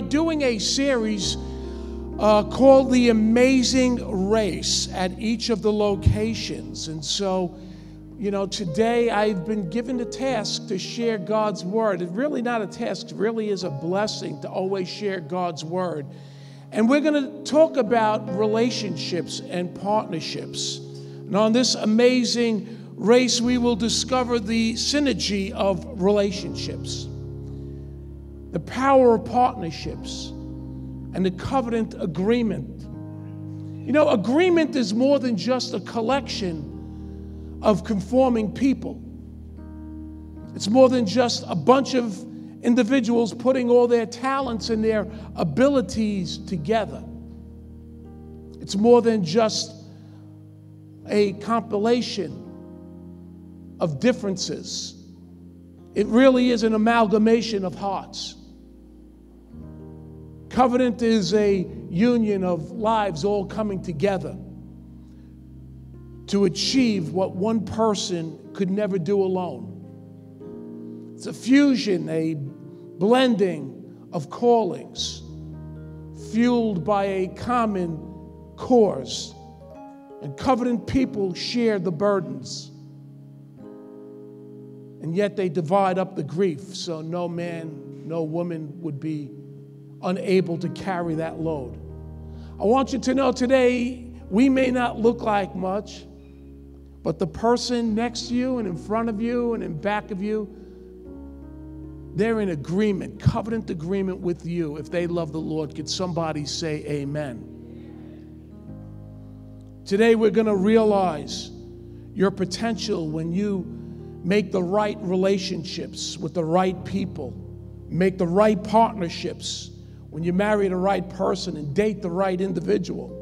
doing a series uh, called The Amazing Race at each of the locations. And so, you know, today I've been given the task to share God's word. It's really not a task, it really is a blessing to always share God's word. And we're going to talk about relationships and partnerships. And on this amazing race, we will discover the synergy of relationships the power of partnerships, and the covenant agreement. You know, agreement is more than just a collection of conforming people, it's more than just a bunch of individuals putting all their talents and their abilities together. It's more than just a compilation of differences. It really is an amalgamation of hearts. Covenant is a union of lives all coming together to achieve what one person could never do alone. It's a fusion, a blending of callings, fueled by a common cause. And covenant people share the burdens. And yet they divide up the grief so no man, no woman would be unable to carry that load. I want you to know today, we may not look like much, but the person next to you and in front of you and in back of you, they're in agreement, covenant agreement with you if they love the Lord. Could somebody say amen? Today, we're going to realize your potential when you make the right relationships with the right people, make the right partnerships when you marry the right person and date the right individual.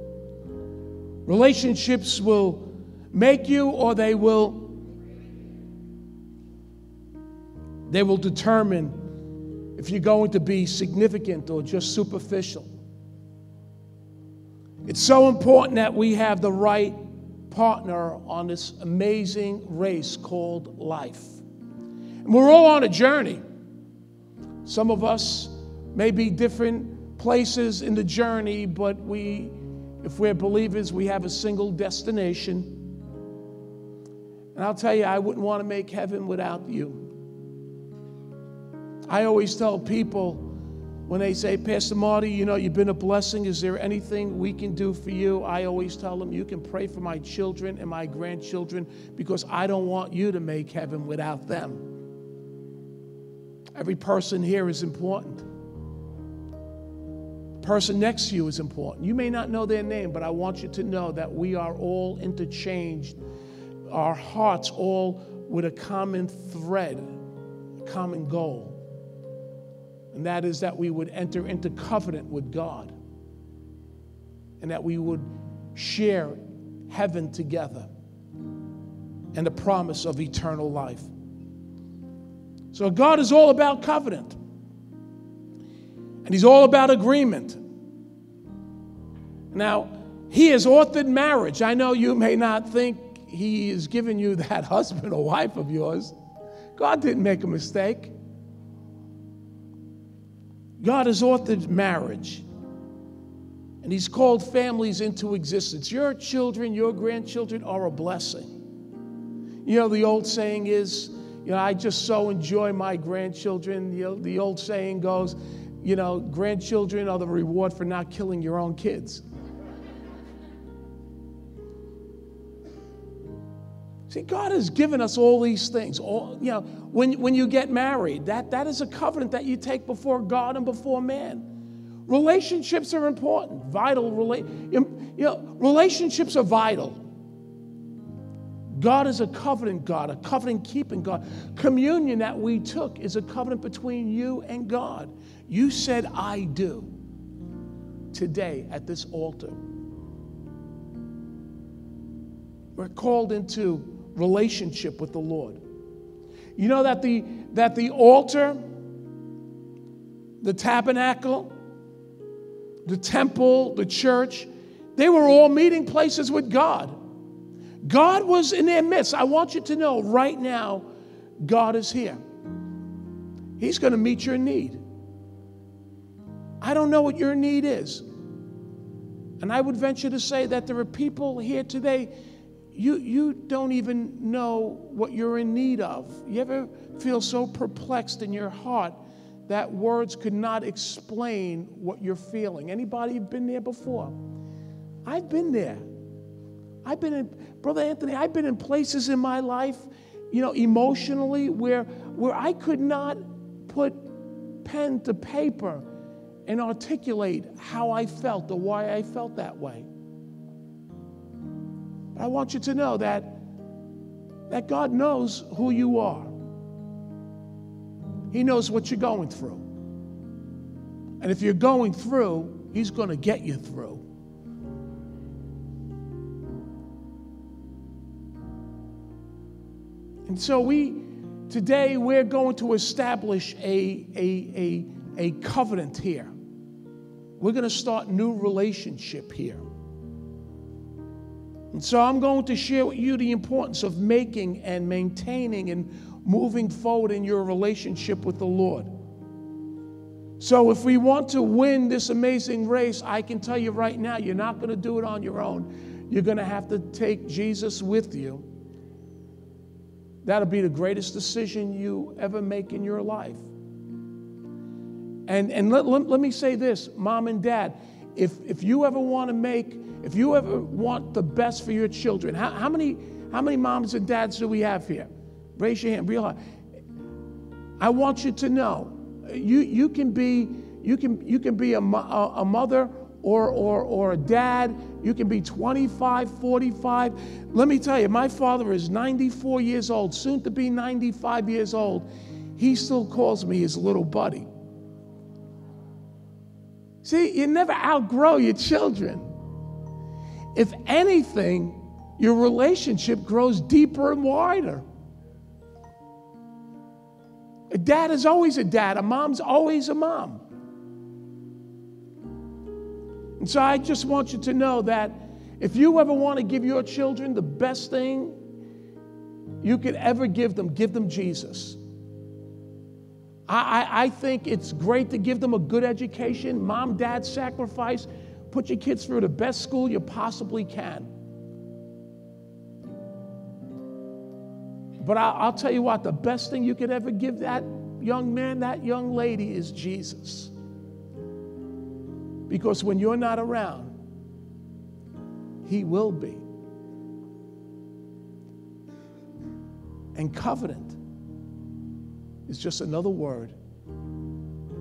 Relationships will make you or they will they will determine if you're going to be significant or just superficial. It's so important that we have the right partner on this amazing race called life. And we're all on a journey. Some of us may be different places in the journey, but we, if we're believers, we have a single destination. And I'll tell you, I wouldn't want to make heaven without you. I always tell people when they say, Pastor Marty, you know, you've been a blessing. Is there anything we can do for you? I always tell them, you can pray for my children and my grandchildren because I don't want you to make heaven without them. Every person here is important person next to you is important. You may not know their name, but I want you to know that we are all interchanged, our hearts all with a common thread, a common goal. And that is that we would enter into covenant with God and that we would share heaven together and the promise of eternal life. So, God is all about covenant. And he's all about agreement. Now, he has authored marriage. I know you may not think he has given you that husband or wife of yours. God didn't make a mistake. God has authored marriage. And he's called families into existence. Your children, your grandchildren are a blessing. You know, the old saying is, you know, I just so enjoy my grandchildren. The, the old saying goes, you know, grandchildren are the reward for not killing your own kids. See, God has given us all these things. All, you know, when, when you get married, that, that is a covenant that you take before God and before man. Relationships are important, vital. Rela- you know, relationships are vital. God is a covenant God, a covenant keeping God. Communion that we took is a covenant between you and God. You said, I do today at this altar. We're called into relationship with the Lord. You know that the, that the altar, the tabernacle, the temple, the church, they were all meeting places with God. God was in their midst. I want you to know right now, God is here. He's going to meet your need. I don't know what your need is. And I would venture to say that there are people here today, you, you don't even know what you're in need of. You ever feel so perplexed in your heart that words could not explain what you're feeling? Anybody been there before? I've been there. I've been in, Brother Anthony, I've been in places in my life, you know, emotionally where, where I could not put pen to paper and articulate how I felt or why I felt that way. But I want you to know that, that God knows who you are. He knows what you're going through. And if you're going through, He's going to get you through. And so we today we're going to establish a, a, a, a covenant here. We're going to start new relationship here. And so I'm going to share with you the importance of making and maintaining and moving forward in your relationship with the Lord. So, if we want to win this amazing race, I can tell you right now, you're not going to do it on your own. You're going to have to take Jesus with you That'll be the greatest decision you ever make in your life. And, and let, let, let me say this, mom and dad, if, if you ever want to make, if you ever want the best for your children, how, how, many, how many moms and dads do we have here? Raise your hand real high. I want you to know you, you can be you can you can be a, a, a mother or, or, or a dad. You can be 25, 45. Let me tell you, my father is 94 years old, soon to be 95 years old. He still calls me his little buddy. See, you never outgrow your children. If anything, your relationship grows deeper and wider. A dad is always a dad, a mom's always a mom. And so I just want you to know that if you ever want to give your children the best thing you could ever give them, give them Jesus. I, I, I think it's great to give them a good education. Mom, dad, sacrifice. Put your kids through the best school you possibly can. But I, I'll tell you what, the best thing you could ever give that young man, that young lady is Jesus. Because when you're not around, He will be. And covenant is just another word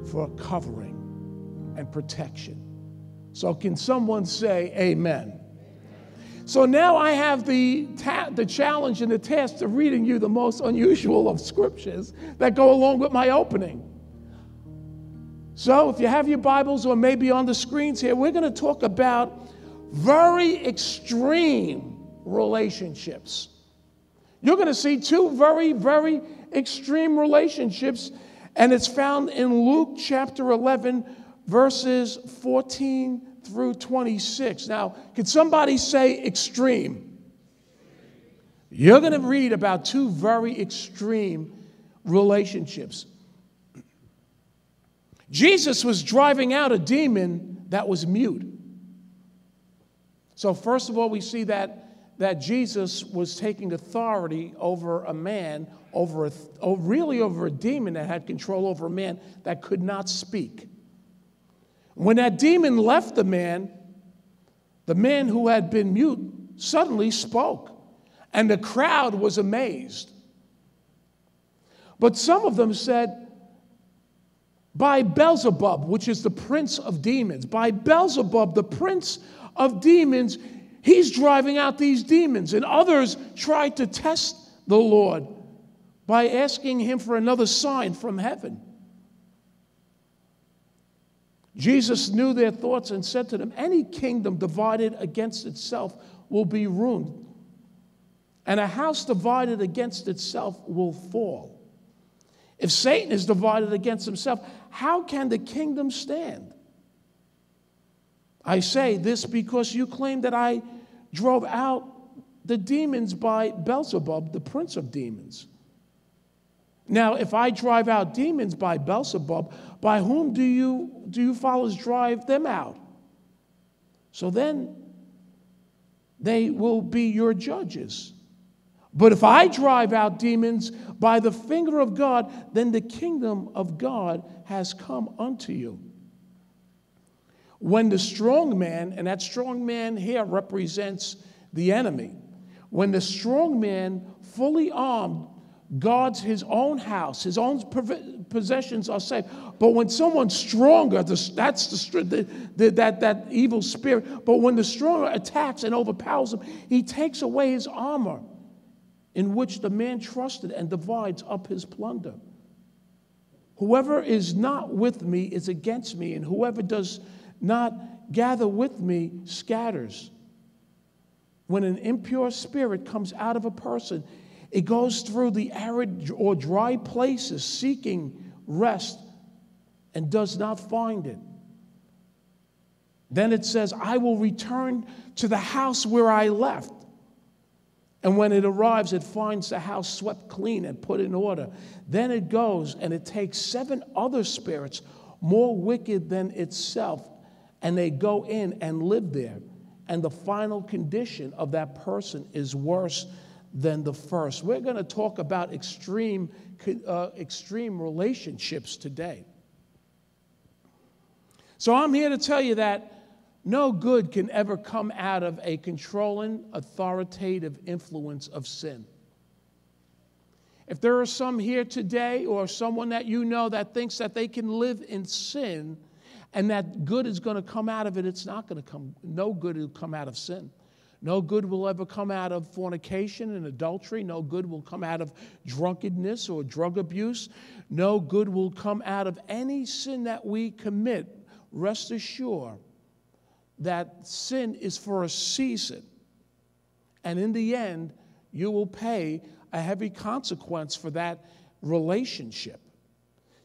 for covering and protection. So, can someone say amen? So now I have the, ta- the challenge and the task of reading you the most unusual of scriptures that go along with my opening. So, if you have your Bibles or maybe on the screens here, we're going to talk about very extreme relationships. You're going to see two very, very extreme relationships, and it's found in Luke chapter 11, verses 14 through 26. Now, could somebody say extreme? You're going to read about two very extreme relationships. Jesus was driving out a demon that was mute. So, first of all, we see that, that Jesus was taking authority over a man, over a, oh, really over a demon that had control over a man that could not speak. When that demon left the man, the man who had been mute suddenly spoke, and the crowd was amazed. But some of them said, by Beelzebub, which is the prince of demons. By Beelzebub, the prince of demons, he's driving out these demons. And others tried to test the Lord by asking him for another sign from heaven. Jesus knew their thoughts and said to them, Any kingdom divided against itself will be ruined, and a house divided against itself will fall. If Satan is divided against himself, how can the kingdom stand? I say this because you claim that I drove out the demons by Beelzebub, the prince of demons. Now, if I drive out demons by Beelzebub, by whom do you do you followers drive them out? So then they will be your judges. But if I drive out demons by the finger of God, then the kingdom of God has come unto you. When the strong man, and that strong man here represents the enemy, when the strong man, fully armed, guards his own house, his own possessions are safe. But when someone's stronger, that's the, the, the, that, that evil spirit. But when the stronger attacks and overpowers him, he takes away his armor in which the man trusted and divides up his plunder. Whoever is not with me is against me, and whoever does not gather with me scatters. When an impure spirit comes out of a person, it goes through the arid or dry places seeking rest and does not find it. Then it says, I will return to the house where I left. And when it arrives, it finds the house swept clean and put in order. Then it goes and it takes seven other spirits more wicked than itself, and they go in and live there. And the final condition of that person is worse than the first. We're going to talk about extreme, uh, extreme relationships today. So I'm here to tell you that no good can ever come out of a controlling, authoritative influence of sin. If there are some here today or someone that you know that thinks that they can live in sin and that good is going to come out of it, it's not going to come. No good will come out of sin. No good will ever come out of fornication and adultery. No good will come out of drunkenness or drug abuse. No good will come out of any sin that we commit. Rest assured that sin is for a season. And in the end, you will pay a heavy consequence for that relationship.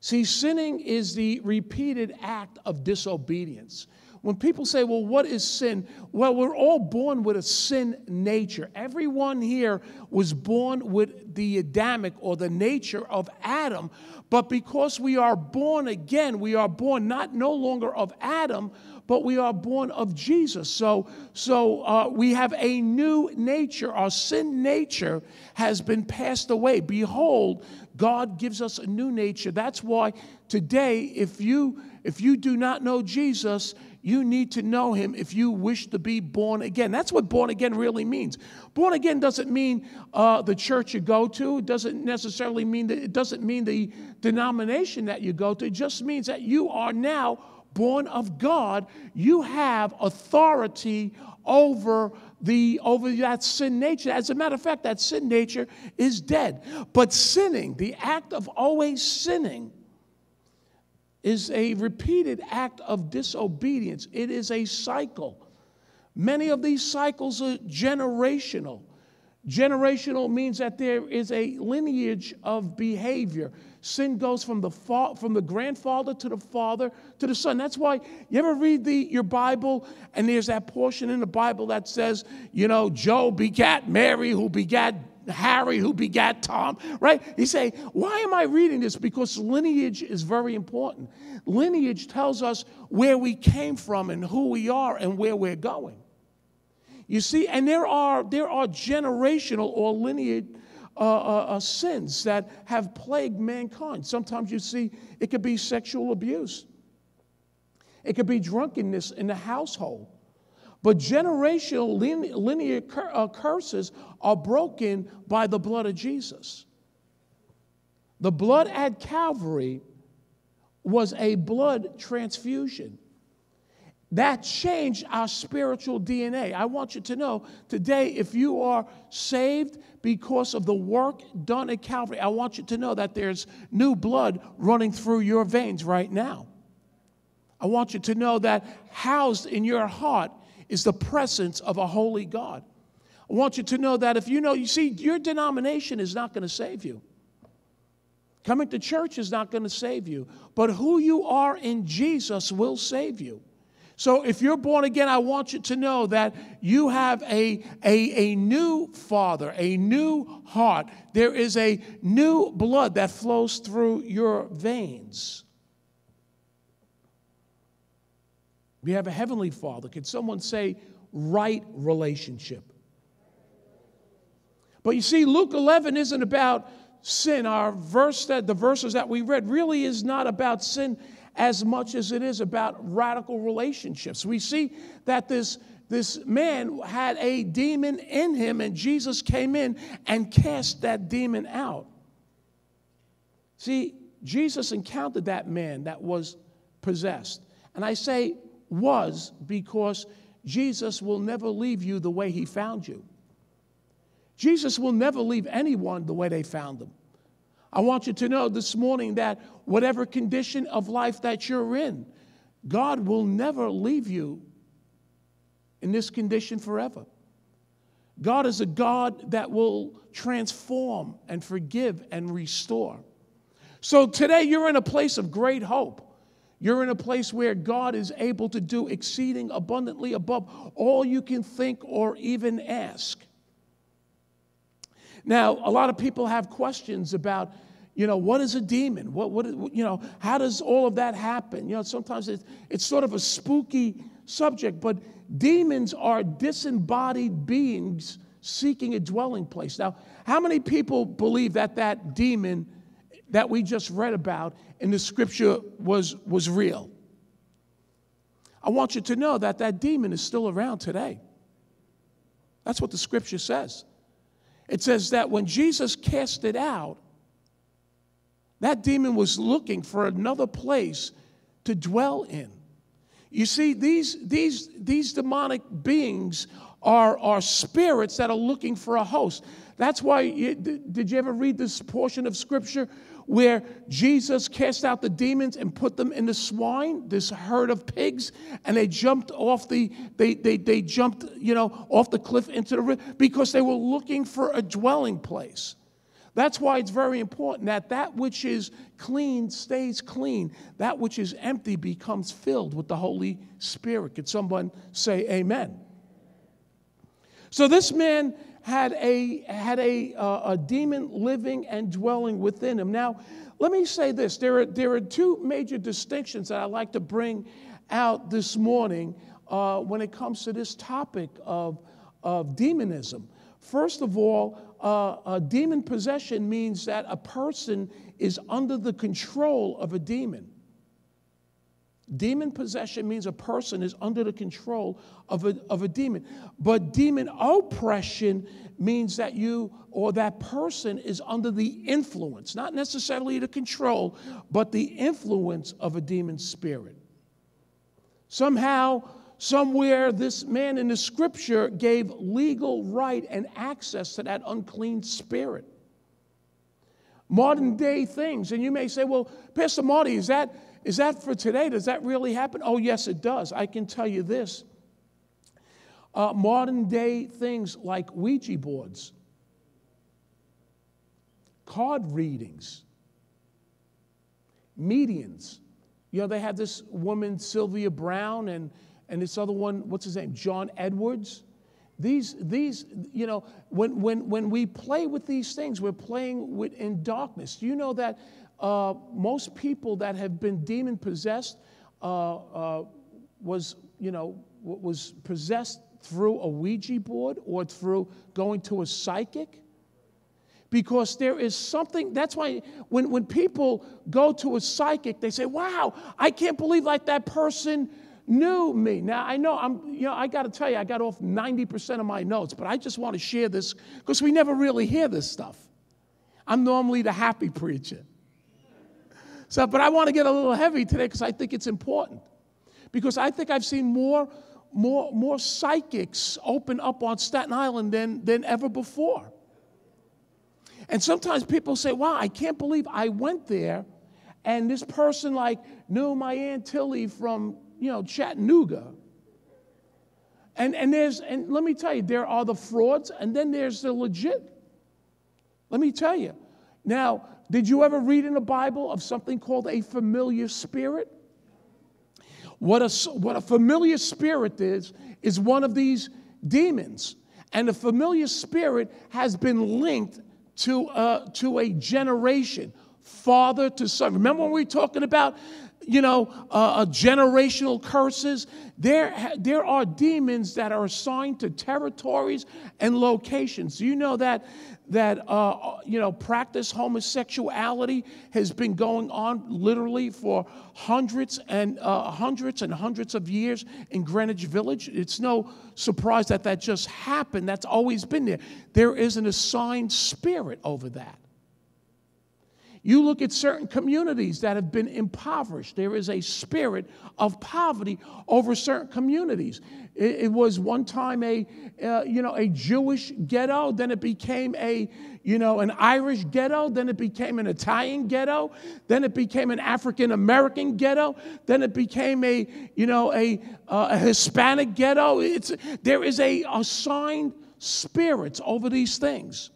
See, sinning is the repeated act of disobedience. When people say, well, what is sin? Well, we're all born with a sin nature. Everyone here was born with the Adamic or the nature of Adam. But because we are born again, we are born not no longer of Adam, but we are born of Jesus. So, so uh, we have a new nature. Our sin nature has been passed away. Behold, God gives us a new nature. That's why today, if you if you do not know Jesus, you need to know him if you wish to be born again. That's what born again really means. Born again doesn't mean uh, the church you go to. It doesn't necessarily mean that it doesn't mean the denomination that you go to. It just means that you are now born of God. You have authority over the over that sin nature. As a matter of fact, that sin nature is dead. But sinning, the act of always sinning is a repeated act of disobedience, it is a cycle. Many of these cycles are generational. Generational means that there is a lineage of behavior. Sin goes from the, fa- from the grandfather to the father to the son. That's why you ever read the, your Bible and there's that portion in the Bible that says, you know, Joe begat Mary, who begat Harry who begat Tom, right? You say, why am I reading this? Because lineage is very important. Lineage tells us where we came from and who we are and where we're going. You see, and there are, there are generational or lineage uh, uh, uh, sins that have plagued mankind. Sometimes you see it could be sexual abuse, it could be drunkenness in the household. But generational linear uh, curses are broken by the blood of Jesus. The blood at Calvary was a blood transfusion. That changed our spiritual DNA. I want you to know today, if you are saved because of the work done at Calvary, I want you to know that there's new blood running through your veins right now. I want you to know that housed in your heart is the presence of a holy God. I want you to know that if you know, you see, your denomination is not going to save you. Coming to church is not going to save you, but who you are in Jesus will save you. So if you're born again, I want you to know that you have a, a, a new father, a new heart. There is a new blood that flows through your veins. We have a heavenly father. Could someone say right relationship? But you see, Luke 11 isn't about sin. Our verse that the verses that we read really is not about sin as much as it is about radical relationships. We see that this, this man had a demon in him, and Jesus came in and cast that demon out. See, Jesus encountered that man that was possessed. And I say was because Jesus will never leave you the way he found you. Jesus will never leave anyone the way they found them. I want you to know this morning that whatever condition of life that you're in, God will never leave you in this condition forever. God is a God that will transform and forgive and restore. So today you're in a place of great hope. You're in a place where God is able to do exceeding abundantly above all you can think or even ask. Now, a lot of people have questions about, you know, what is a demon? What, what, you know, how does all of that happen? You know, sometimes it's, it's sort of a spooky subject, but demons are disembodied beings seeking a dwelling place. Now, how many people believe that that demon that we just read about in the scripture was, was real? I want you to know that that demon is still around today. That's what the scripture says. It says that when Jesus cast it out, that demon was looking for another place to dwell in. You see, these, these, these demonic beings are, are spirits that are looking for a host. That's why, you, did you ever read this portion of scripture where Jesus cast out the demons and put them in the swine, this herd of pigs, and they jumped off the, they, they, they jumped, you know, off the cliff into the river because they were looking for a dwelling place. That's why it's very important that that which is clean stays clean. That which is empty becomes filled with the Holy Spirit. Could someone say amen? So this man had a, had a, uh, a demon living and dwelling within him. Now, let me say this there are, there are two major distinctions that I'd like to bring out this morning uh, when it comes to this topic of, of demonism. First of all, uh, demon possession means that a person is under the control of a demon. Demon possession means a person is under the control of a, of a demon. But demon oppression means that you or that person is under the influence, not necessarily the control, but the influence of a demon spirit. Somehow, somewhere, this man in the scripture gave legal right and access to that unclean spirit. Modern day things. And you may say, well, Pastor Marty, is that is that for today? Does that really happen? Oh, yes, it does. I can tell you this. Uh, modern day things like Ouija boards, card readings, mediums. You know, they had this woman, Sylvia Browne, and, and this other one, what's his name? John Edwards. These, these, you know, when, when, when we play with these things, we're playing with, in darkness. Do you know that uh, most people that have been demon possessed uh, uh, was, you know, was possessed through a Ouija board or through going to a psychic. Because there is something, that's why when, when people go to a psychic, they say, wow, I can't believe like that person knew me. Now I know I'm, you know, I got to tell you, I got off 90% of my notes, but I just want to share this because we never really hear this stuff. I'm normally the happy preacher. So, but I want to get a little heavy today because I think it's important. Because I think I've seen more, more, more psychics open up on Staten Island than, than ever before. And sometimes people say, wow, I can't believe I went there and this person like knew my Aunt Tilly from, you know, Chattanooga. And, and there's, and let me tell you, there are the frauds and then there's the legit. Let me tell you. Now, did you ever read in the Bible of something called a familiar spirit? what a, what a familiar spirit is, is one of these demons. And a familiar spirit has been linked to, uh, to a generation, father to son. Remember when we were talking about, you know, uh, generational curses? There, there are demons that are assigned to territories and locations. Do You know that that uh, you know practice homosexuality has been going on literally for hundreds and uh, hundreds and hundreds of years in Greenwich Village. It's no surprise that that just happened. That's always been there. There is an assigned spirit over that. You look at certain communities that have been impoverished. There is a spirit of poverty over certain communities. It, it was one time a, uh, you know, a Jewish ghetto, then it became a, you know, an Irish ghetto, then it became an Italian ghetto, then it became an African American ghetto, then it became a, you know, a, uh, a Hispanic ghetto. It's, there is a assigned spirits over these things.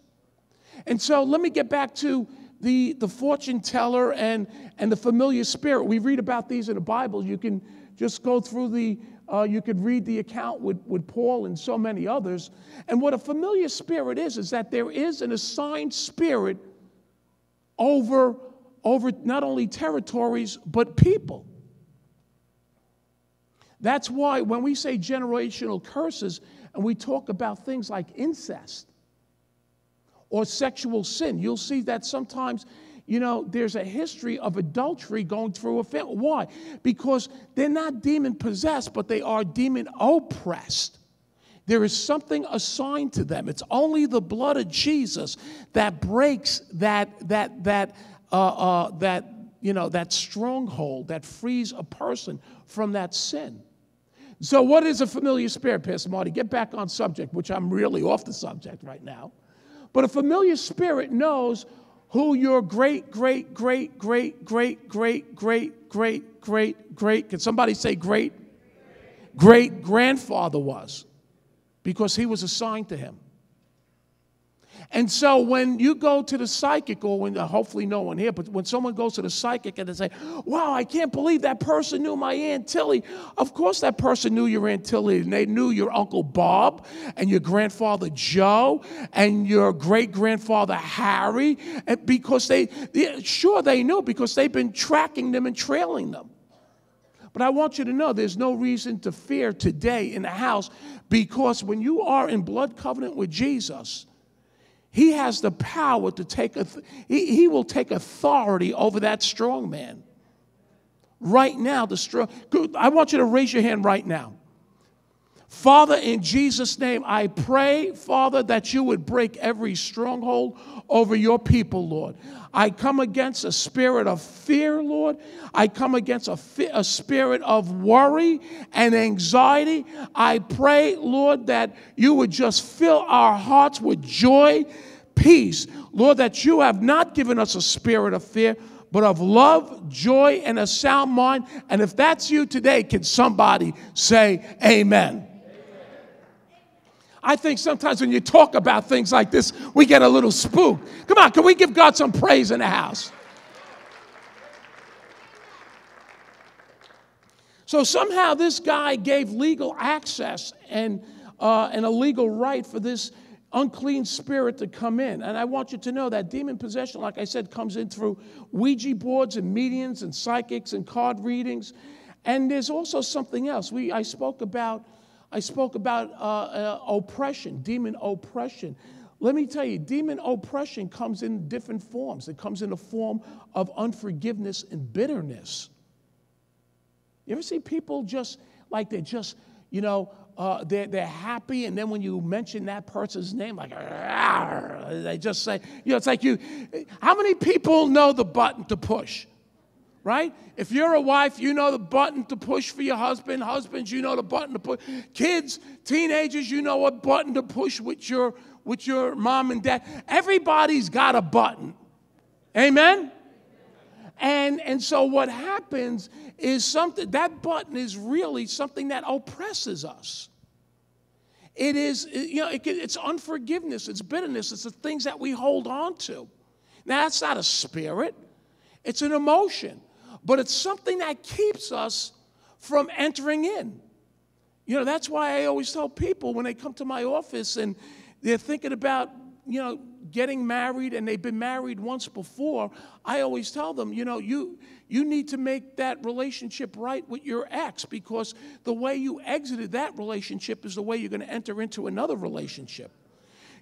And so let me get back to the, the fortune teller and, and the familiar spirit. We read about these in the Bible. You can just go through the, uh, you could read the account with, with Paul and so many others. And what a familiar spirit is, is that there is an assigned spirit over, over not only territories, but people. That's why when we say generational curses and we talk about things like incest, or sexual sin. You'll see that sometimes, you know, there's a history of adultery going through a family. Why? Because they're not demon possessed, but they are demon oppressed. There is something assigned to them. It's only the blood of Jesus that breaks that that that uh, uh, that you know that stronghold that frees a person from that sin. So, what is a familiar spirit, Pastor Marty? Get back on subject, which I'm really off the subject right now. But a familiar spirit knows who your great, great, great, great, great, great, great, great, great, great, can somebody say great? Great grandfather was because he was assigned to him. And so when you go to the psychic, or when uh, hopefully no one here, but when someone goes to the psychic and they say, Wow, I can't believe that person knew my Aunt Tilly. Of course, that person knew your Aunt Tilly, and they knew your Uncle Bob and your grandfather Joe and your great grandfather Harry, because they, sure, they knew because they've been tracking them and trailing them. But I want you to know there's no reason to fear today in the house because when you are in blood covenant with Jesus, he has the power to take, a, he, he will take authority over that strong man. Right now, the strong, I want you to raise your hand right now. Father, in Jesus' name, I pray, Father, that you would break every stronghold over your people, Lord. I come against a spirit of fear, Lord. I come against a, a spirit of worry and anxiety. I pray, Lord, that you would just fill our hearts with joy, peace. Lord, that you have not given us a spirit of fear, but of love, joy, and a sound mind. And if that's you today, can somebody say amen? I think sometimes when you talk about things like this, we get a little spooked. Come on, can we give God some praise in the house? So somehow this guy gave legal access and, uh, and a legal right for this unclean spirit to come in. And I want you to know that demon possession, like I said, comes in through Ouija boards and mediums and psychics and card readings. And there's also something else. We, I spoke about I spoke about uh, uh, oppression, demon oppression. Let me tell you, demon oppression comes in different forms. It comes in the form of unforgiveness and bitterness. You ever see people just like they're just, you know, uh, they're, they're happy, and then when you mention that person's name, like, they just say, you know, it's like you, how many people know the button to push? right? If you're a wife, you know the button to push for your husband. Husbands, you know the button to push. Kids, teenagers, you know what button to push with your with your mom and dad. Everybody's got a button. Amen. And and so what happens is something that button is really something that oppresses us. It is, you know, it, it's unforgiveness, it's bitterness, it's the things that we hold on to. Now, that's not a spirit, it's an emotion but it's something that keeps us from entering in. You know, that's why I always tell people when they come to my office and they're thinking about, you know, getting married and they've been married once before, I always tell them, you know, you you need to make that relationship right with your ex because the way you exited that relationship is the way you're going to enter into another relationship.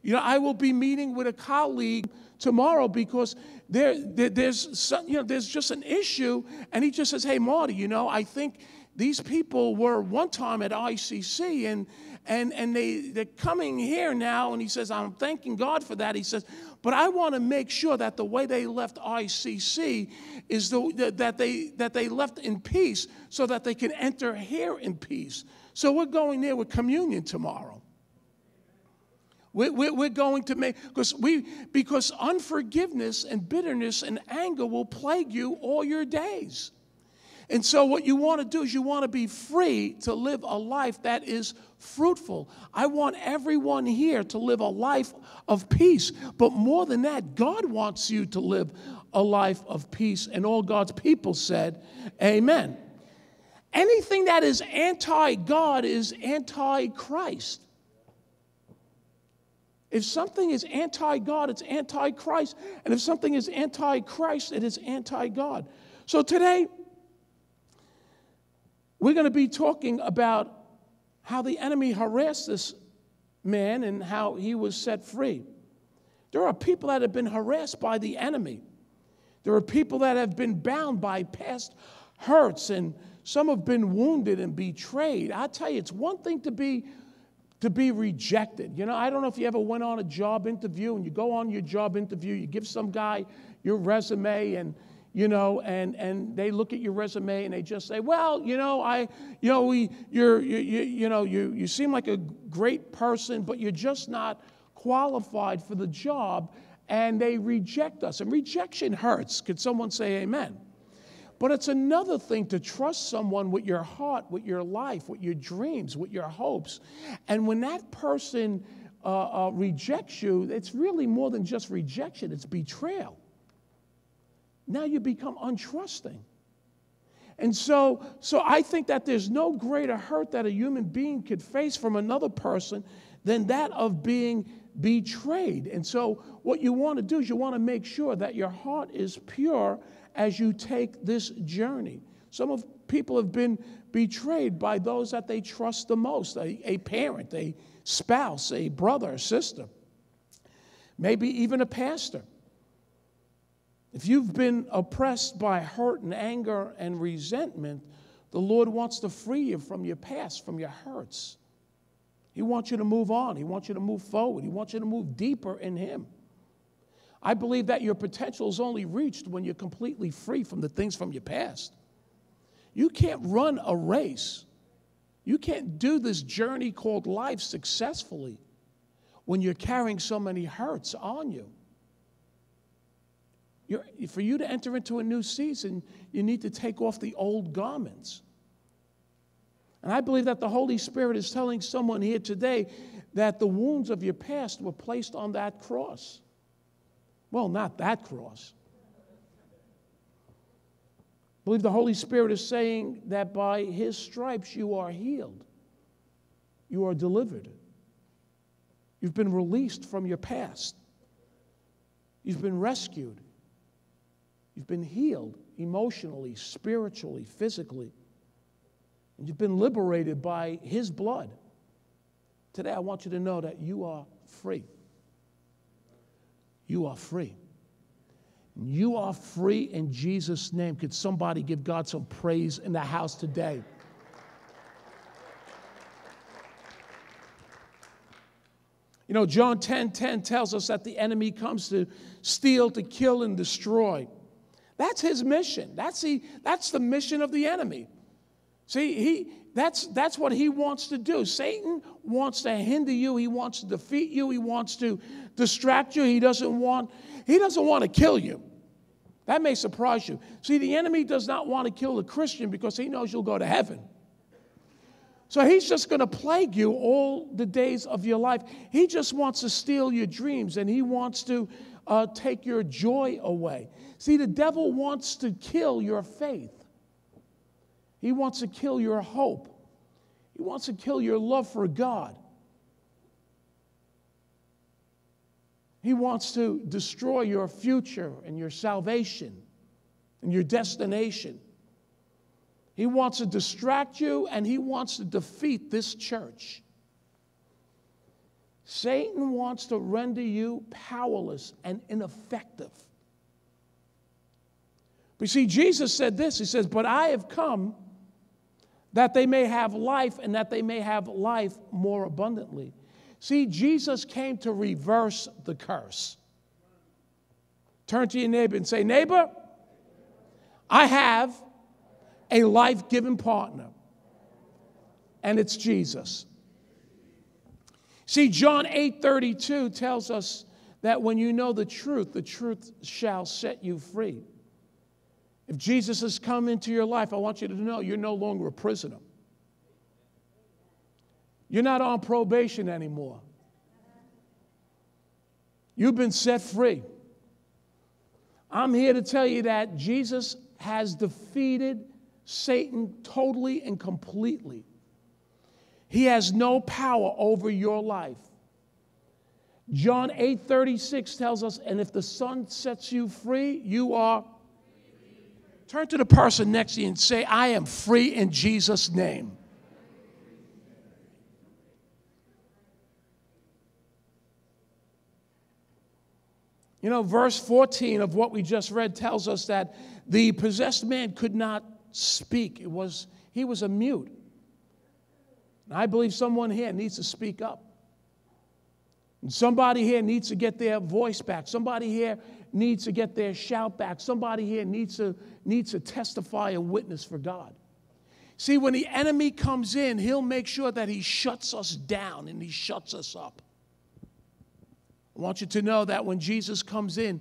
You know, I will be meeting with a colleague tomorrow because there, there there's some, you know there's just an issue, and he just says, "Hey, Marty, you know, I think these people were one time at ICC, and and and they they're coming here now." And he says, "I'm thanking God for that." He says, "But I want to make sure that the way they left ICC is the, that they that they left in peace, so that they can enter here in peace." So we're going there with communion tomorrow. We're, we're going to make because we because unforgiveness and bitterness and anger will plague you all your days. And so, what you want to do is you want to be free to live a life that is fruitful. I want everyone here to live a life of peace. But more than that, God wants you to live a life of peace. And all God's people said, Amen. Anything that is anti God is anti Christ. If something is anti God, it's anti Christ. And if something is anti Christ, it is anti God. So today, we're going to be talking about how the enemy harassed this man and how he was set free. There are people that have been harassed by the enemy. There are people that have been bound by past hurts, and some have been wounded and betrayed. I tell you, it's one thing to be to be rejected. You know, I don't know if you ever went on a job interview and you go on your job interview, you give some guy your resume and you know, and, and they look at your resume and they just say, well, you know, I, you know, we, you're, you, you, you know, you, you seem like a great person, but you're just not qualified for the job, and they reject us. And rejection hurts. Could someone say amen? But it's another thing to trust someone with your heart, with your life, with your dreams, with your hopes. And when that person uh, uh, rejects you, it's really more than just rejection, it's betrayal. Now you become untrusting. And so, so I think that there's no greater hurt that a human being could face from another person than that of being betrayed. And so, what you want to do is you want to make sure that your heart is pure as you take this journey. Some of people have been betrayed by those that they trust the most a, a parent, a spouse, a brother, a sister, maybe even a pastor. If you've been oppressed by hurt and anger and resentment, the Lord wants to free you from your past, from your hurts. He wants you to move on. He wants you to move forward. He wants you to move deeper in Him. I believe that your potential is only reached when you're completely free from the things from your past. You can't run a race. You can't do this journey called life successfully when you're carrying so many hurts on you. You're, for you to enter into a new season, you need to take off the old garments. And I believe that the Holy Spirit is telling someone here today that the wounds of your past were placed on that cross. Well, not that cross. I believe the Holy Spirit is saying that by his stripes you are healed, you are delivered, you've been released from your past, you've been rescued, you've been healed emotionally, spiritually, physically, and you've been liberated by his blood. Today, I want you to know that you are free you are free. You are free in Jesus' name. Could somebody give God some praise in the house today? You know, John 10 10 tells us that the enemy comes to steal, to kill, and destroy. That's his mission. That's the, that's the mission of the enemy. See, he, that's, that's what he wants to do. Satan wants to hinder you. He wants to defeat you. He wants to distract you. He doesn't want, he doesn't want to kill you. That may surprise you. See, the enemy does not want to kill a Christian because he knows you'll go to heaven. So he's just going to plague you all the days of your life. He just wants to steal your dreams and he wants to uh, take your joy away. See, the devil wants to kill your faith. He wants to kill your hope. He wants to kill your love for God. He wants to destroy your future and your salvation and your destination. He wants to distract you and he wants to defeat this church. Satan wants to render you powerless and ineffective. But see, Jesus said this He says, But I have come that they may have life and that they may have life more abundantly. See, Jesus came to reverse the curse. Turn to your neighbor and say, Neighbor, I have a life giving partner, and it's Jesus. See, John 8 32 tells us that when you know the truth, the truth shall set you free. If Jesus has come into your life, I want you to know you're no longer a prisoner. You're not on probation anymore. You've been set free. I'm here to tell you that Jesus has defeated Satan totally and completely. He has no power over your life. John 8:36 tells us, and if the Son sets you free, you are. Turn to the person next to you and say, I am free in Jesus' name. You know, verse 14 of what we just read tells us that the possessed man could not speak. It was, he was a mute. And I believe someone here needs to speak up. And somebody here needs to get their voice back. Somebody here needs to get their shout back. Somebody here needs to, needs to testify and witness for God. See, when the enemy comes in, he'll make sure that he shuts us down and he shuts us up. I want you to know that when Jesus comes in,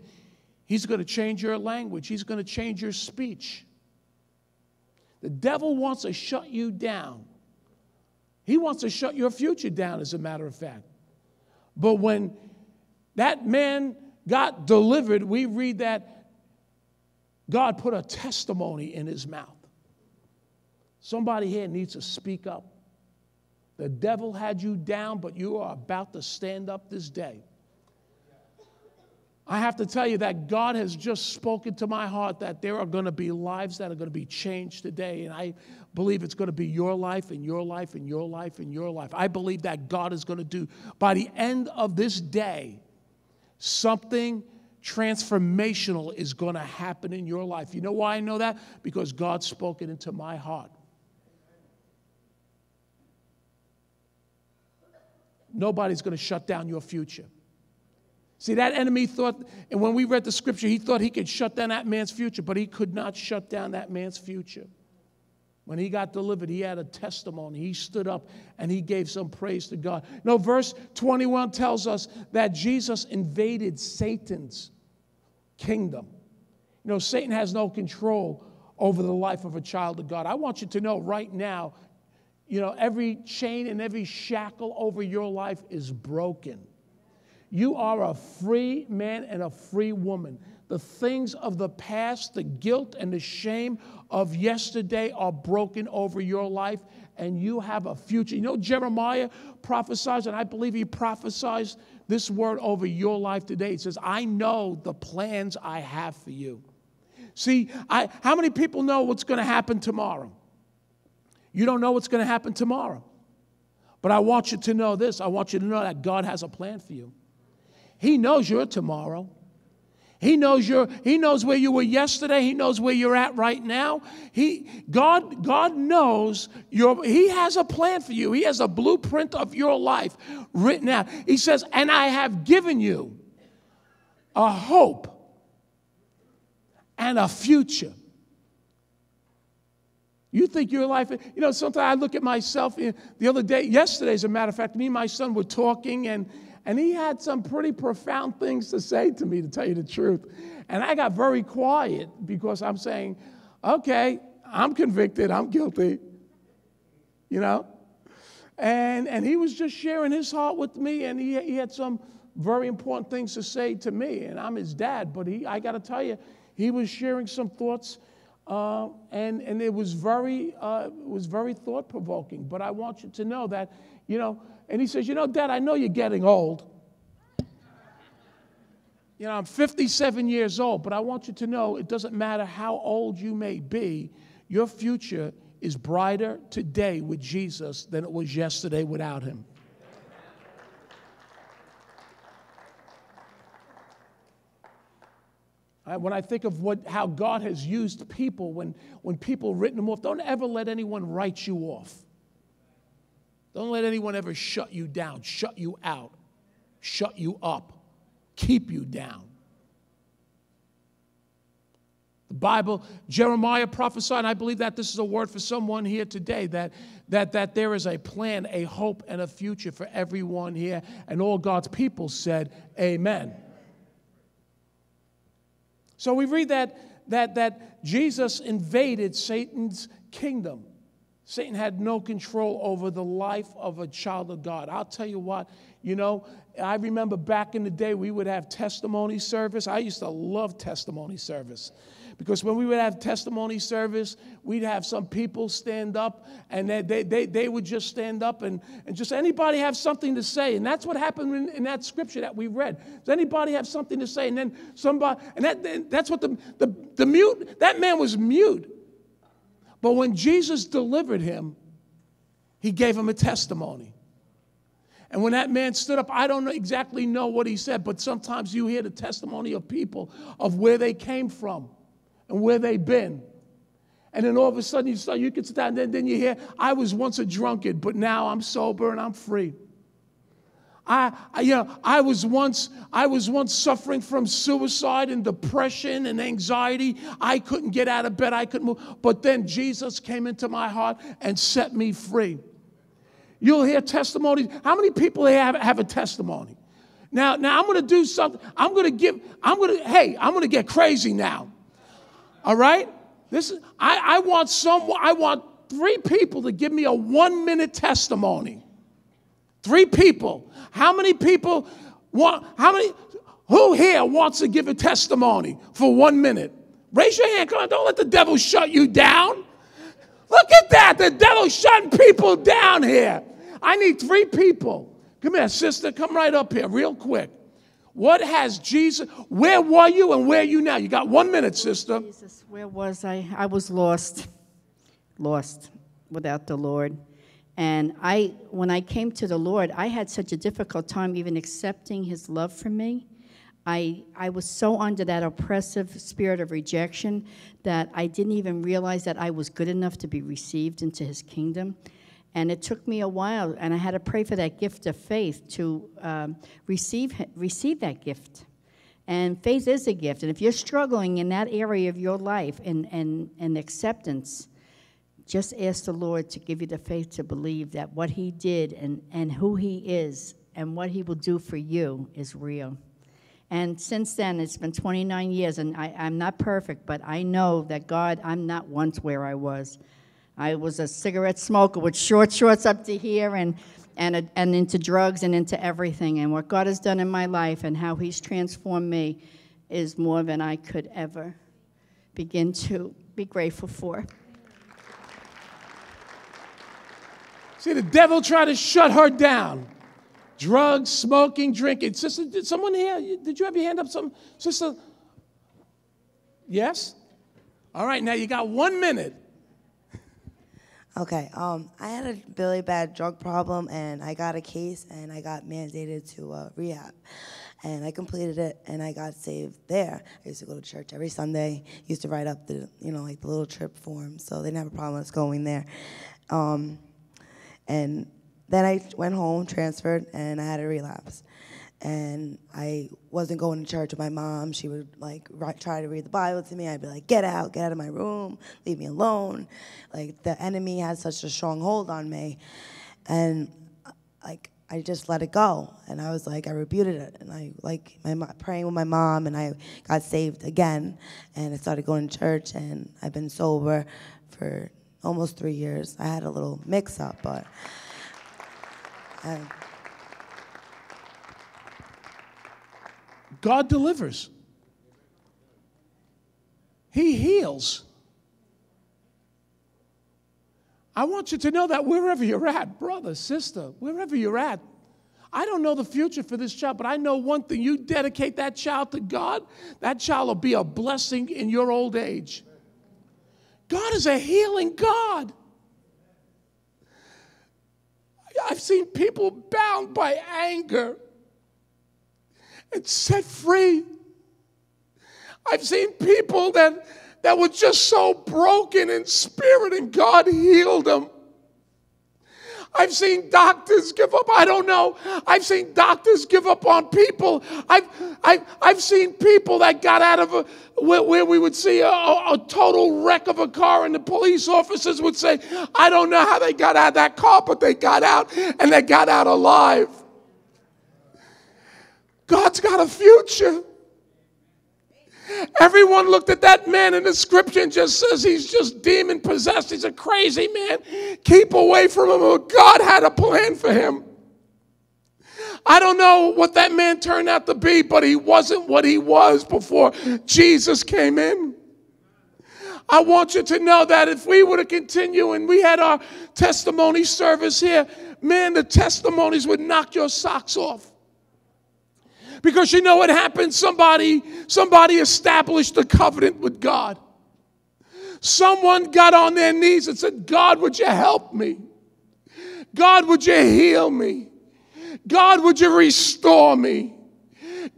he's going to change your language, he's going to change your speech. The devil wants to shut you down. He wants to shut your future down, as a matter of fact. But when that man got delivered, we read that God put a testimony in his mouth. Somebody here needs to speak up. The devil had you down, but you are about to stand up this day. I have to tell you that God has just spoken to my heart that there are going to be lives that are going to be changed today. And I believe it's going to be your life and your life and your life and your life. I believe that God is going to do, by the end of this day, something transformational is going to happen in your life. You know why I know that? Because God spoke it into my heart. Nobody's going to shut down your future. See, that enemy thought, and when we read the scripture, he thought he could shut down that man's future, but he could not shut down that man's future. When he got delivered, he had a testimony. He stood up and he gave some praise to God. No, verse 21 tells us that Jesus invaded Satan's kingdom. You know, Satan has no control over the life of a child of God. I want you to know right now, you know, every chain and every shackle over your life is broken. You are a free man and a free woman. The things of the past, the guilt and the shame of yesterday are broken over your life, and you have a future. You know, Jeremiah prophesies, and I believe he prophesies this word over your life today. He says, I know the plans I have for you. See, I, how many people know what's going to happen tomorrow? You don't know what's going to happen tomorrow. But I want you to know this I want you to know that God has a plan for you. He knows your tomorrow. He knows your he knows where you were yesterday. He knows where you're at right now. He God God knows your he has a plan for you. He has a blueprint of your life written out. He says, "And I have given you a hope and a future." You think your life, you know, sometimes I look at myself the other day, yesterday, as a matter of fact, me and my son were talking, and and he had some pretty profound things to say to me, to tell you the truth. And I got very quiet because I'm saying, okay, I'm convicted, I'm guilty, you know? And, and he was just sharing his heart with me, and he, he had some very important things to say to me. And I'm his dad, but he, I got to tell you, he was sharing some thoughts Uh, and, and it was very, uh, it was very thought provoking. But I want you to know that, you know, and he says, You know, Dad, I know you're getting old. You know, I'm 57 years old, but I want you to know it doesn't matter how old you may be, your future is brighter today with Jesus than it was yesterday without him. when I think of what, how God has used people, when, when people written them off, don't ever let anyone write you off. Don't let anyone ever shut you down, shut you out, shut you up, keep you down. The Bible, Jeremiah prophesied, and I believe that this is a word for someone here today that, that, that there is a plan, a hope, and a future for everyone here. And all God's people said, Amen. So we read that, that, that Jesus invaded Satan's kingdom. Satan had no control over the life of a child of God. I'll tell you what, you know, I remember back in the day we would have testimony service. I used to love testimony service. Because when we would have testimony service, we'd have some people stand up and they, they, they, they would just stand up and, and just anybody have something to say. And that's what happened in, in that scripture that we read. Does anybody have something to say? And then somebody, and that, that's what the, the, the mute, that man was mute. But when Jesus delivered him, he gave him a testimony. And when that man stood up, I don't exactly know what he said, but sometimes you hear the testimony of people of where they came from and where they've been. And then all of a sudden you start, you can sit down, and then, then you hear, I was once a drunkard, but now I'm sober and I'm free. I, you know, I was once I was once suffering from suicide and depression and anxiety. I couldn't get out of bed. I couldn't move. But then Jesus came into my heart and set me free. You'll hear testimonies. How many people have, have a testimony? Now, now I'm going to do something. I'm going to give. I'm going to. Hey, I'm going to get crazy now. All right? This is, I, I want some, I want three people to give me a one minute testimony. Three people. How many people want, how many, who here wants to give a testimony for one minute? Raise your hand. Come on, don't let the devil shut you down. Look at that. The devil's shutting people down here. I need three people. Come here, sister. Come right up here, real quick. What has Jesus, where were you and where are you now? You got one minute, sister. Jesus, where was I? I was lost, lost without the Lord. And I, when I came to the Lord, I had such a difficult time even accepting His love for me. I, I was so under that oppressive spirit of rejection that I didn't even realize that I was good enough to be received into His kingdom. And it took me a while, and I had to pray for that gift of faith to um, receive, receive that gift. And faith is a gift. And if you're struggling in that area of your life and, and, and acceptance, just ask the Lord to give you the faith to believe that what He did and, and who He is and what He will do for you is real. And since then, it's been 29 years, and I, I'm not perfect, but I know that God, I'm not once where I was. I was a cigarette smoker with short shorts up to here and, and, a, and into drugs and into everything. And what God has done in my life and how He's transformed me is more than I could ever begin to be grateful for. See, the devil tried to shut her down. Drugs, smoking, drinking. Sister, did someone here, did you have your hand up? Some sister? Yes? All right, now you got one minute. Okay, um, I had a really bad drug problem, and I got a case, and I got mandated to uh, rehab, and I completed it, and I got saved there. I used to go to church every Sunday. Used to write up the, you know, like the little trip form, so they didn't have a problem with us going there. Um, and then I went home, transferred, and I had a relapse and I wasn't going to church with my mom. She would like try to read the Bible to me. I'd be like, "Get out, get out of my room, leave me alone." Like the enemy had such a strong hold on me, and like I just let it go, and I was like, I rebuted it, and I like my praying with my mom, and I got saved again, and I started going to church, and I've been sober for almost three years. I had a little mix up, but. I, God delivers. He heals. I want you to know that wherever you're at, brother, sister, wherever you're at, I don't know the future for this child, but I know one thing. You dedicate that child to God, that child will be a blessing in your old age. God is a healing God. I've seen people bound by anger and set free. I've seen people that, that were just so broken in spirit and God healed them. I've seen doctors give up. I don't know. I've seen doctors give up on people. I've, I've, I've seen people that got out of a, where, where we would see a, a, total wreck of a car, and the police officers would say, I don't know how they got out of that car, but they got out and they got out alive. God's got a future. Everyone looked at that man in the scripture and just says he's just demon possessed. He's a crazy man. Keep away from him. But God had a plan for him. I don't know what that man turned out to be, but he wasn't what he was before Jesus came in. I want you to know that if we were to continue and we had our testimony service here, man, the testimonies would knock your socks off. Because you know what happened? Somebody, somebody established a covenant with God. Someone got on their knees and said, God, would you help me? God, would you heal me? God, would you restore me?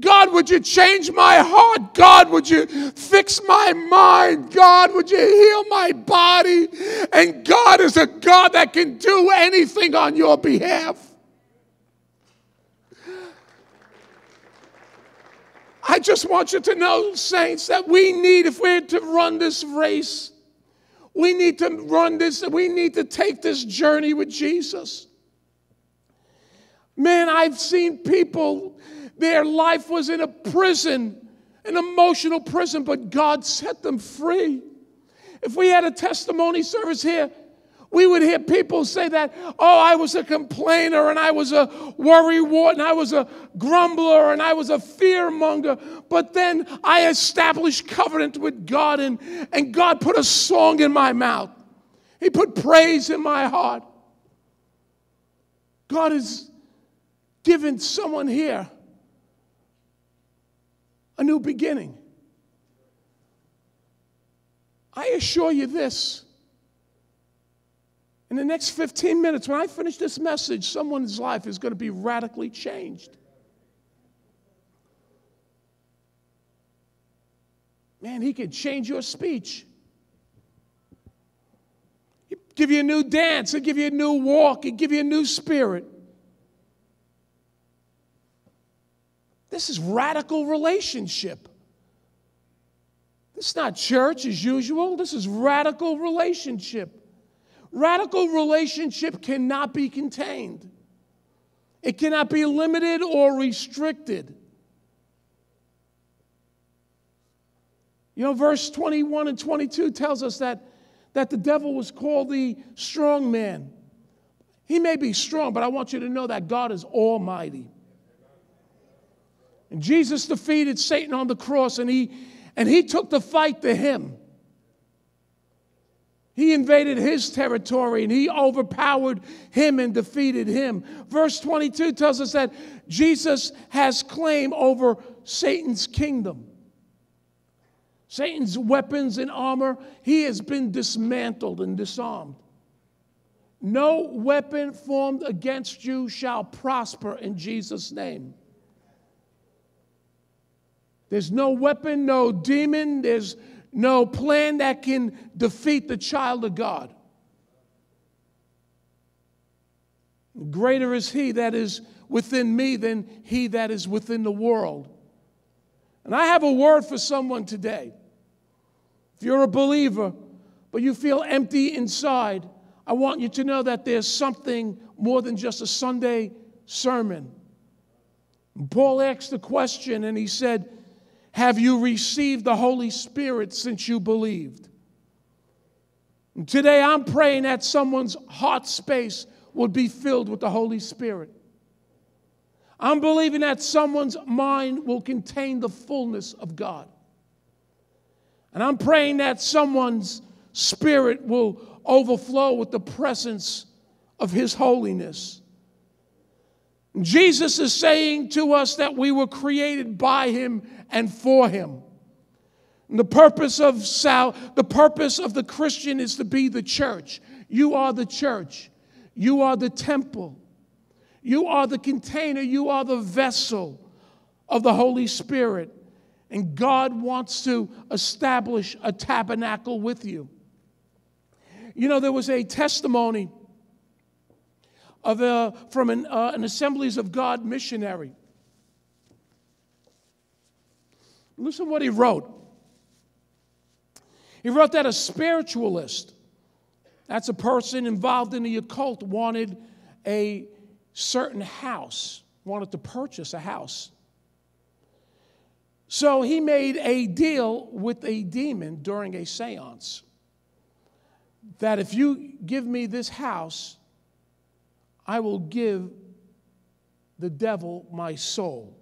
God, would you change my heart? God, would you fix my mind? God, would you heal my body? And God is a God that can do anything on your behalf. I just want you to know, saints, that we need, if we're to run this race, we need to run this, we need to take this journey with Jesus. Man, I've seen people, their life was in a prison, an emotional prison, but God set them free. If we had a testimony service here, we would hear people say that, oh, I was a complainer and I was a worrywart and I was a grumbler and I was a fearmonger. But then I established covenant with God and, and God put a song in my mouth. He put praise in my heart. God has given someone here a new beginning. I assure you this in the next 15 minutes, when I finish this message, someone's life is going to be radically changed. Man, he can change your speech. He'd give you a new dance, he'd give you a new walk, he'd give you a new spirit. This is radical relationship. This is not church as usual. This is radical relationship. Radical relationship cannot be contained, it cannot be limited or restricted. You know, verse 21 and 22 tells us that, that the devil was called the strong man. He may be strong, but I want you to know that God is almighty. And Jesus defeated Satan on the cross, and he, and he took the fight to him. He invaded his territory and he overpowered him and defeated him. Verse 22 tells us that Jesus has claim over Satan's kingdom. Satan's weapons and armor, he has been dismantled and disarmed. No weapon formed against you shall prosper in Jesus' name. There's no weapon, no demon, there's no plan that can defeat the child of God. Greater is he that is within me than he that is within the world. And I have a word for someone today. If you're a believer, but you feel empty inside, I want you to know that there's something more than just a Sunday sermon. Paul asked the question and he said, have you received the Holy Spirit since you believed? And today I'm praying that someone's heart space would be filled with the Holy Spirit. I'm believing that someone's mind will contain the fullness of God. And I'm praying that someone's spirit will overflow with the presence of His holiness. Jesus is saying to us that we were created by Him and for Him. And the purpose of sal- the purpose of the Christian is to be the church. You are the church. You are the temple. You are the container. You are the vessel of the Holy Spirit. And God wants to establish a tabernacle with you. You know, there was a testimony of a, from an, uh, an Assemblies of God missionary. Listen what he wrote. He wrote that a spiritualist, that's a person involved in the occult, wanted a certain house, wanted to purchase a house. So he made a deal with a demon during a seance that if you give me this house, I will give the devil my soul.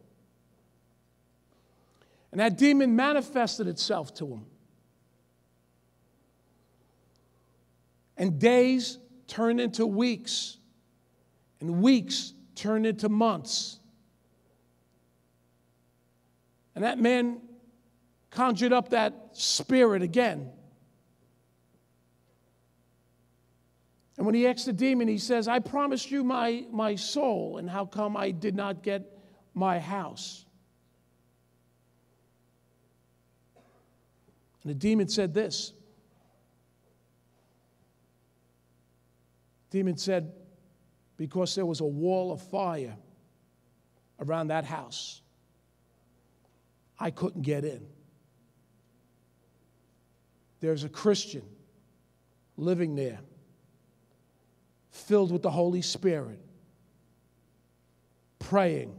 And that demon manifested itself to him. And days turned into weeks, and weeks turned into months. And that man conjured up that spirit again. And when he asked the demon, he says, I promised you my, my soul, and how come I did not get my house? And the demon said this. demon said, because there was a wall of fire around that house. I couldn't get in. There's a Christian living there, filled with the Holy Spirit, praying.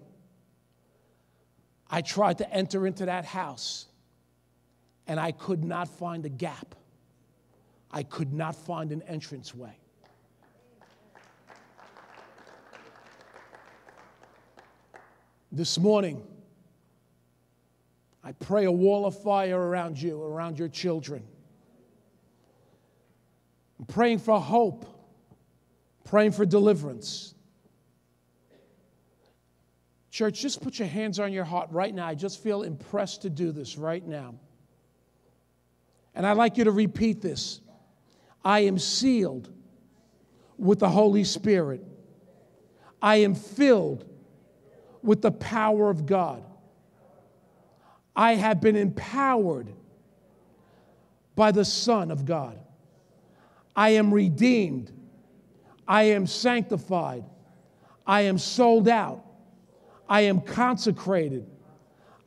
I tried to enter into that house, and I could not find a gap. I could not find an entranceway. This morning, I pray a wall of fire around you, around your children. I'm praying for hope, praying for deliverance. Church, just put your hands on your heart right now. I just feel impressed to do this right now. And I'd like you to repeat this I am sealed with the Holy Spirit, I am filled with the power of God. I have been empowered by the Son of God. I am redeemed. I am sanctified. I am sold out. I am consecrated.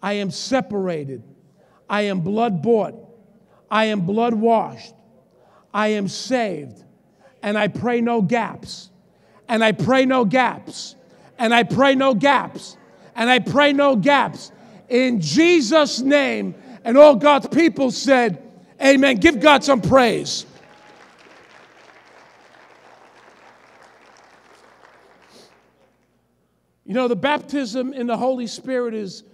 I am separated. I am blood bought. I am blood washed. I am saved. And I pray no gaps. And I pray no gaps. And I pray no gaps. And I pray no gaps in Jesus' name. And all God's people said, Amen. Give God some praise. You know, the baptism in the Holy Spirit is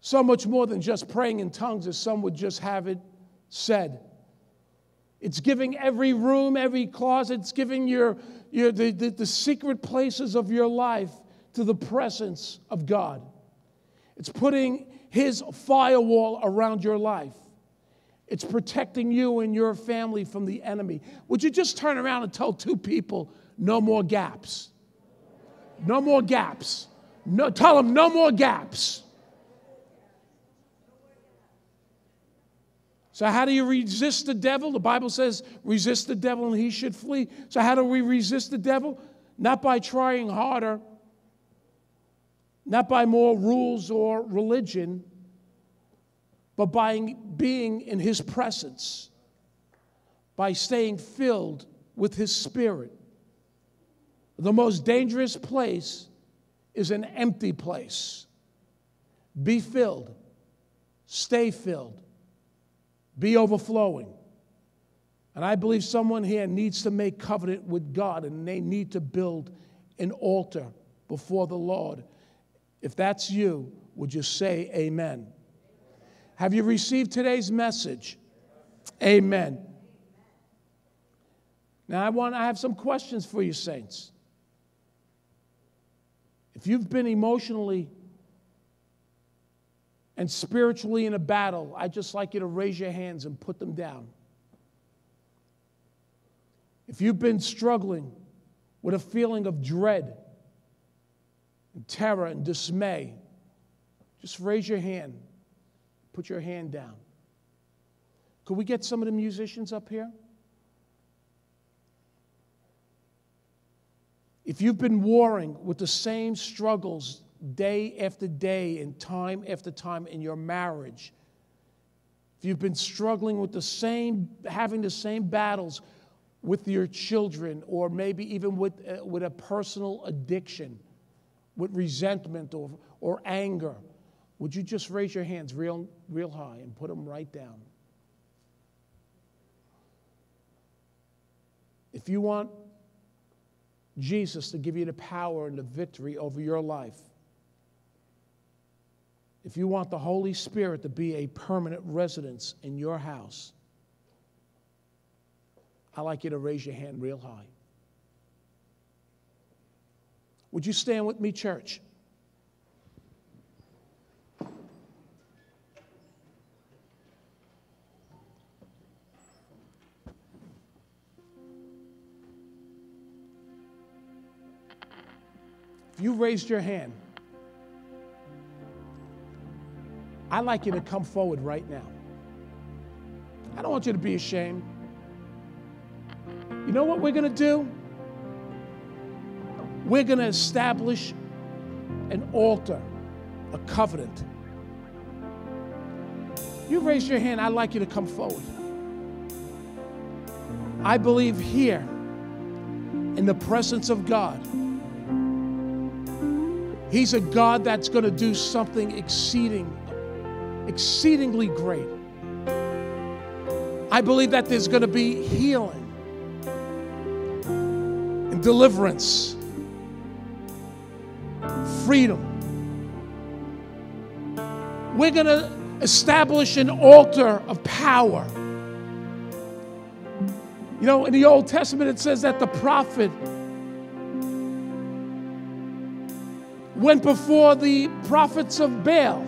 so much more than just praying in tongues, as some would just have it said. It's giving every room, every closet, it's giving your, your the, the, the secret places of your life to the presence of God. It's putting His firewall around your life. It's protecting you and your family from the enemy. Would you just turn around and tell two people, no more gaps? No more gaps. No, tell them no more gaps. So, how do you resist the devil? The Bible says, resist the devil and he should flee. So, how do we resist the devil? Not by trying harder, not by more rules or religion, but by being in His presence, by staying filled with His Spirit. The most dangerous place is an empty place. Be filled, stay filled, be overflowing. And I believe someone here needs to make covenant with God and they need to build an altar before the Lord if that's you, would you say amen? Have you received today's message? Amen. Now, I want I have some questions for you, saints. If you've been emotionally and spiritually in a battle, I'd just like you to raise your hands and put them down. If you've been struggling with a feeling of dread, and terror, and dismay, just raise your hand. Put your hand down. Could we get some of the musicians up here? If you've been warring with the same struggles day after day and time after time in your marriage, if you've been struggling with the same, having the same battles with your children, or maybe even with, uh, with a personal addiction, with resentment or, or anger, would you just raise your hands real, real high and put them right down? If you want Jesus to give you the power and the victory over your life, if you want the Holy Spirit to be a permanent residence in your house, I'd like you to raise your hand real high. Would you stand with me, church? You raised your hand, I'd like you to come forward right now. I don't want you to be ashamed. You know what we're going to do? We're going to establish an altar, a covenant. You raise your hand, I'd like you to come forward. I believe here, in the presence of God, He's a God that's going to do something exceeding, exceedingly great. I believe that there's going to be healing and deliverance, freedom. We're going to establish an altar of power. You know, in the Old Testament, it says that the prophet went before the prophets of Baal.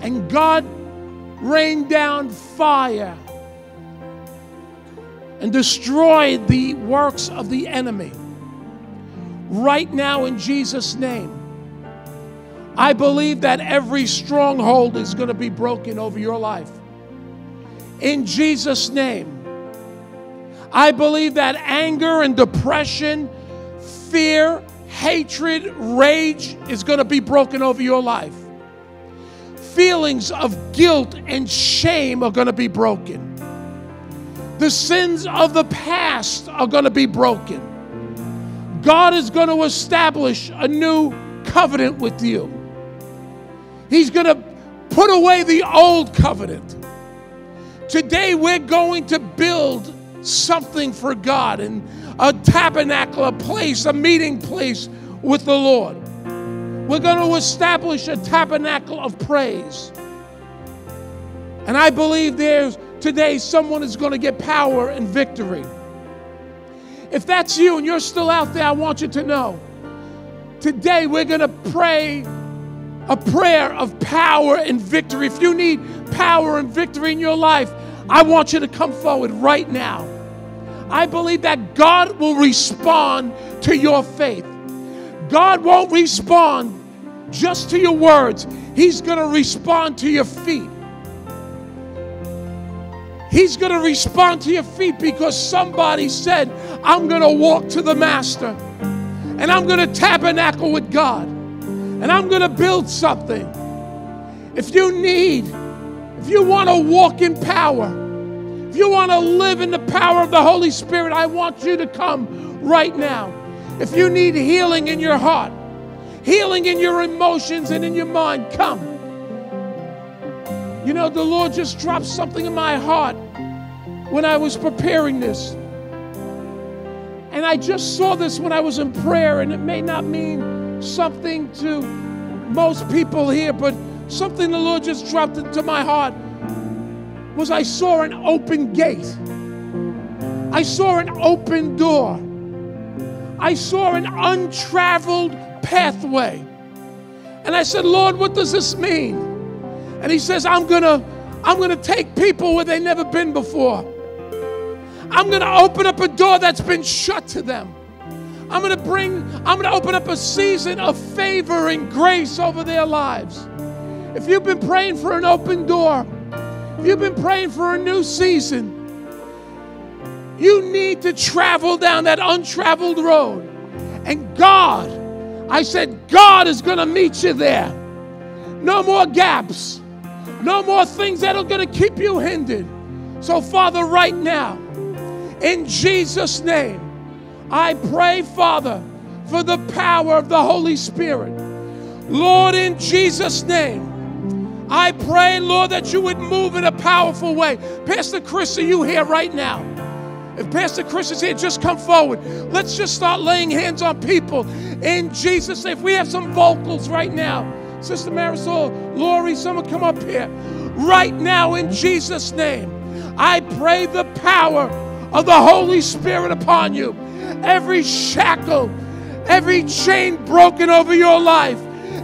And God rained down fire and destroyed the works of the enemy. Right now, in Jesus' name, I believe that every stronghold is going to be broken over your life. In Jesus' name, I believe that anger and depression, fear, hatred, rage is going to be broken over your life. Feelings of guilt and shame are going to be broken. The sins of the past are going to be broken. God is going to establish a new covenant with you. He's going to put away the old covenant. Today, we're going to build something for God. And a tabernacle, a place, a meeting place with the Lord. We're going to establish a tabernacle of praise. And I believe there's today someone is going to get power and victory. If that's you and you're still out there, I want you to know today we're going to pray a prayer of power and victory. If you need power and victory in your life, I want you to come forward right now. I believe that God will respond to your faith. God won't respond just to your words, He's going to respond to your feet. He's going to respond to your feet because somebody said, I'm going to walk to the Master and I'm going to tabernacle with God and I'm going to build something. If you need, if you want to walk in power, if you want to live in the power of the Holy Spirit, I want you to come right now. If you need healing in your heart, healing in your emotions and in your mind, come. You know, the Lord just dropped something in my heart when I was preparing this. And I just saw this when I was in prayer, and it may not mean something to most people here, but something the Lord just dropped into my heart was I saw an open gate. I saw an open door. I saw an untraveled pathway. And I said, Lord, what does this mean? And he says, I'm gonna, I'm gonna take people where they've never been before. I'm gonna open up a door that's been shut to them. I'm gonna bring, I'm gonna open up a season of favor and grace over their lives. If you've been praying for an open door, you've been praying for a new season, you need to travel down that untraveled road. And God, I said, God is going to meet you there. No more gaps, no more things that are going to keep you hindered. So, Father, right now, in Jesus' name, I pray, Father, for the power of the Holy Spirit. Lord, in Jesus' name, I pray, Lord, that you would move in a powerful way. Pastor Chris, are you here right now? If Pastor Chris is here, just come forward. Let's just start laying hands on people in Jesus' name. If we have some vocals right now, Sister Marisol, Lori, someone come up here. Right now, in Jesus' name, I pray the power of the Holy Spirit upon you. Every shackle, every chain broken over your life.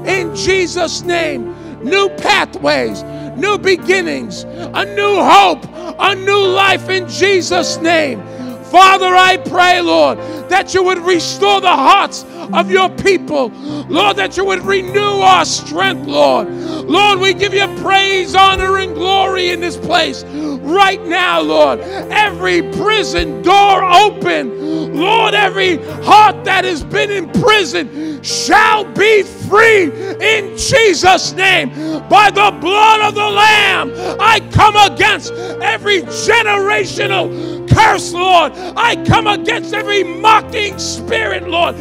In Jesus' name, new pathways, new beginnings, a new hope, a new life in Jesus' name. Father, I pray, Lord, that you would restore the hearts of your people. Lord, that you would renew our strength, Lord. Lord, we give you praise, honor, and glory in this place right now, Lord. Every prison door open, Lord, every heart that has been in prison shall be free in Jesus' name. By the blood of the Lamb, I come against every generational curse, Lord. I come against every mocking spirit, Lord.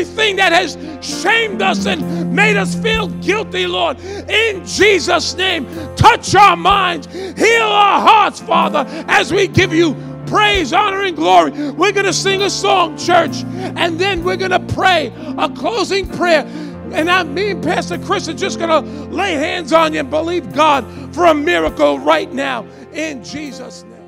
Everything that has shamed us and made us feel guilty, Lord. In Jesus' name, touch our minds, heal our hearts, Father, as we give you praise, honor, and glory. We're going to sing a song, church, and then we're going to pray a closing prayer. And I, me and Pastor Chris are just going to lay hands on you and believe God for a miracle right now in Jesus' name.